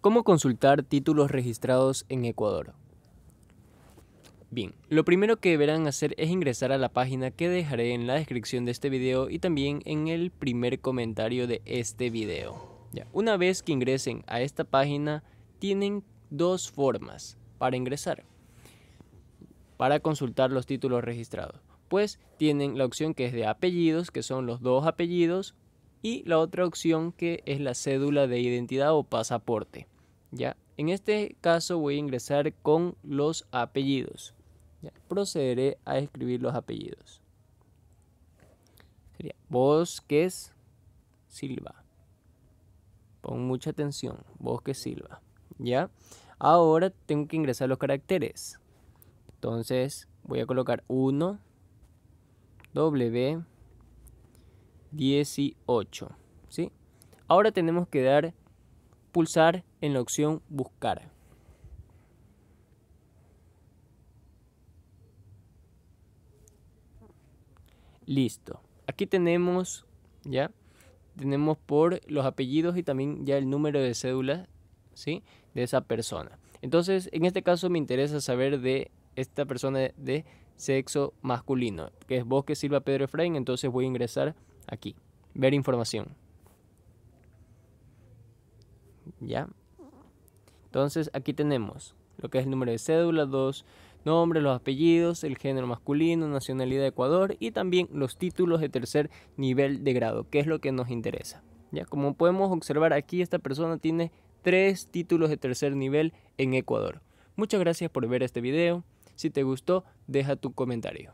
¿Cómo consultar títulos registrados en Ecuador? Bien, lo primero que deberán hacer es ingresar a la página que dejaré en la descripción de este video y también en el primer comentario de este video. Ya, una vez que ingresen a esta página, tienen dos formas para ingresar, para consultar los títulos registrados. Pues tienen la opción que es de apellidos, que son los dos apellidos, y la otra opción que es la cédula de identidad o pasaporte. Ya, en este caso voy a ingresar con los apellidos. procederé a escribir los apellidos. Sería Bosques Silva. Pon mucha atención, Bosques Silva. ¿Ya? Ahora tengo que ingresar los caracteres. Entonces voy a colocar 1, W, 18. ¿sí? Ahora tenemos que dar pulsar en la opción buscar. Listo. Aquí tenemos ya tenemos por los apellidos y también ya el número de cédula, ¿sí? de esa persona. Entonces, en este caso me interesa saber de esta persona de sexo masculino, que es Bosque Silva Pedro Efraín, entonces voy a ingresar aquí, ver información. ¿Ya? Entonces aquí tenemos lo que es el número de cédula, dos nombres, los apellidos, el género masculino, nacionalidad de Ecuador y también los títulos de tercer nivel de grado, que es lo que nos interesa. Ya, como podemos observar aquí, esta persona tiene tres títulos de tercer nivel en Ecuador. Muchas gracias por ver este video. Si te gustó, deja tu comentario.